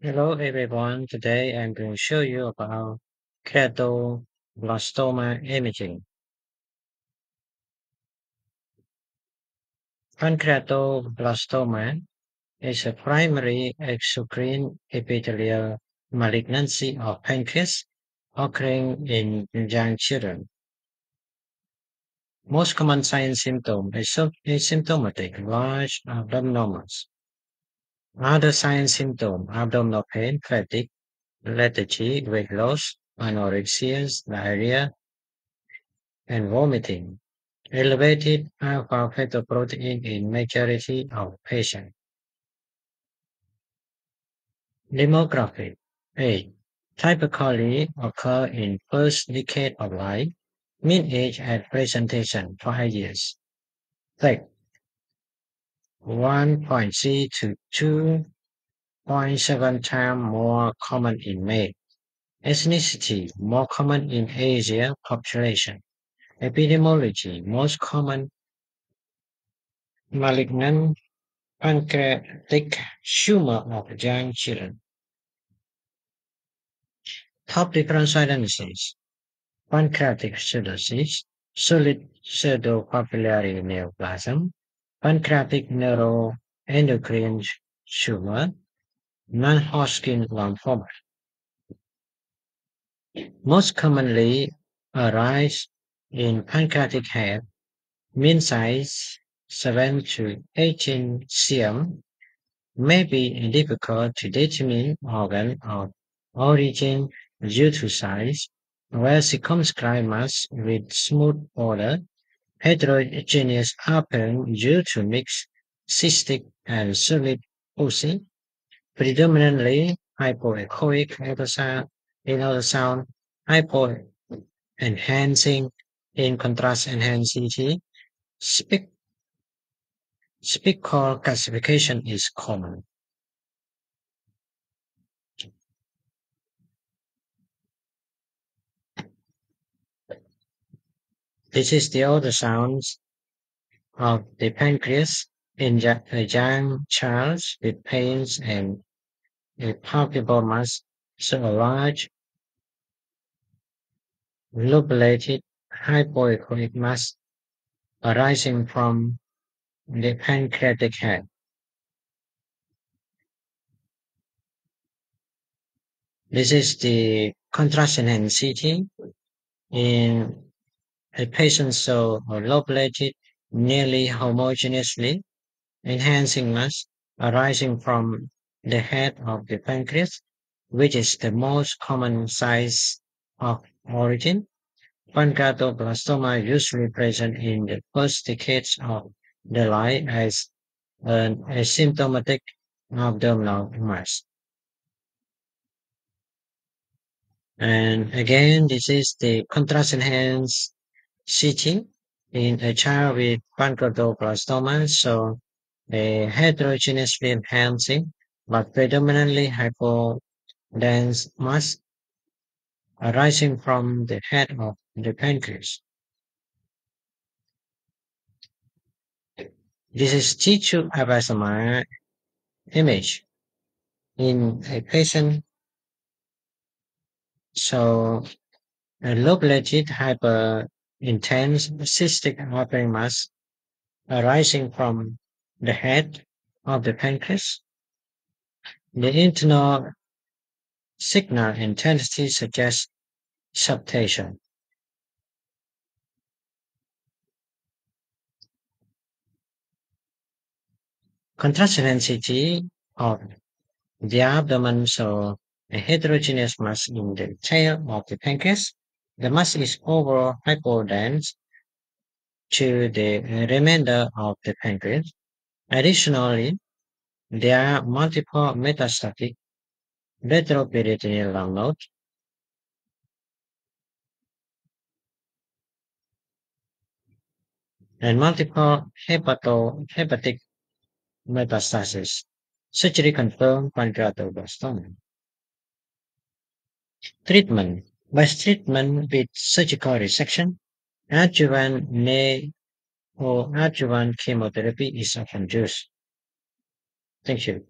Hello everyone, today I'm going to show you about pancreatoblastoma imaging. Pancreatoblastoma is a primary exocrine epithelial malignancy of pancreas occurring in young children. Most common sign symptom is asymptomatic large abdominomas. Other sign symptoms: abdominal pain, fatigue, lethargy, weight loss, anorexia, diarrhea, and vomiting. Elevated alpha fetoprotein in majority of patients. Demography A. Typically occur in first decade of life. Mean age at presentation 5 years. Sex 1.3 to 2.7 times more common in male. Ethnicity more common in Asia population. Epidemiology most common malignant pancreatic tumor of young children. Top different diagnoses pancreatic cirrhosis, solid pseudopapillary neoplasm, pancreatic neuroendocrine tumor, non-Hodgkin lymphoma. Most commonly arise in pancreatic head, mean size 7 to 18 cm, may be difficult to determine organ of origin due to size, where circumscribed mass with smooth border, heterogeneous appearance due to mixed cystic and solid foci, predominantly hypoechoic ultrasound, in ultrasound, hypo enhancing in contrast enhanced CT, speak Speckle calcification is common. This is the ultrasound of the pancreas in a uh, young child with pains and a palpable mass, so a large lobulated hypoechoic mass arising from the pancreatic head. This is the contrast enhanced CT in a patient so lobulated nearly homogeneously, enhancing mass arising from the head of the pancreas, which is the most common size of origin. Pancreatoblastoma usually present in the first decades of the life as an asymptomatic abdominal mass. And again, this is the contrast enhanced CT in a child with pancreatoblastoma, so a heterogeneously enhancing but predominantly hypodense mass arising from the head of the pancreas. This is tissue abasama image in a patient. So a lobulated hyper intense cystic mass arising from the head of the pancreas. The internal signal intensity suggests septation. Contrast intensity of the abdomen show a heterogeneous mass in the tail of the pancreas. The mass is overall hypodense to the remainder of the pancreas. Additionally, there are multiple metastatic retroperitoneal lymph nodes and multiple hepato hepatic metastasis. Surgery confirmed pancreatoblastoma. Treatment. By treatment with surgical resection, adjuvant ne or adjuvant chemotherapy is often used. Thank you.